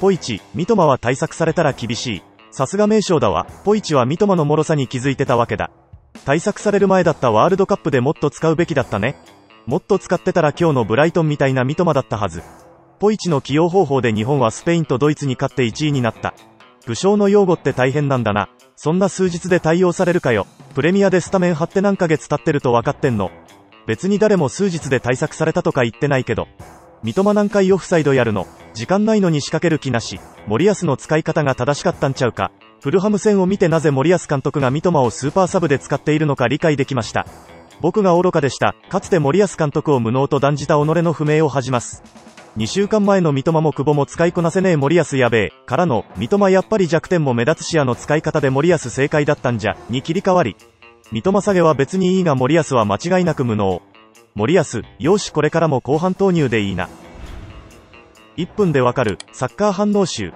ポイチ、三笘は対策されたら厳しい。さすが名将だわ。ポイチは三笘の脆さに気づいてたわけだ。対策される前だったワールドカップでもっと使うべきだったね。もっと使ってたら今日のブライトンみたいな三笘だったはず。ポイチの起用方法で日本はスペインとドイツに勝って1位になった。武将の擁護って大変なんだな。そんな数日で対応されるかよ。プレミアでスタメン張って何ヶ月経ってると分かってんの。別に誰も数日で対策されたとか言ってないけど。三笘何回オフサイドやるの時間ないのに仕掛ける気なし。森保の使い方が正しかったんちゃうか。フルハム戦を見てなぜ森保監督が三笘をスーパーサブで使っているのか理解できました。僕が愚かでした。かつて森保監督を無能と断じた己の不明を恥じます。2週間前の三笘も久保も使いこなせねえ森保やべえ、からの、三笘やっぱり弱点も目立つ視野の使い方で森保正解だったんじゃ、に切り替わり。三笘下げは別にいいが森保は間違いなく無能。森保、よしこれからも後半投入でいいな。1分でわかる、サッカー反応集。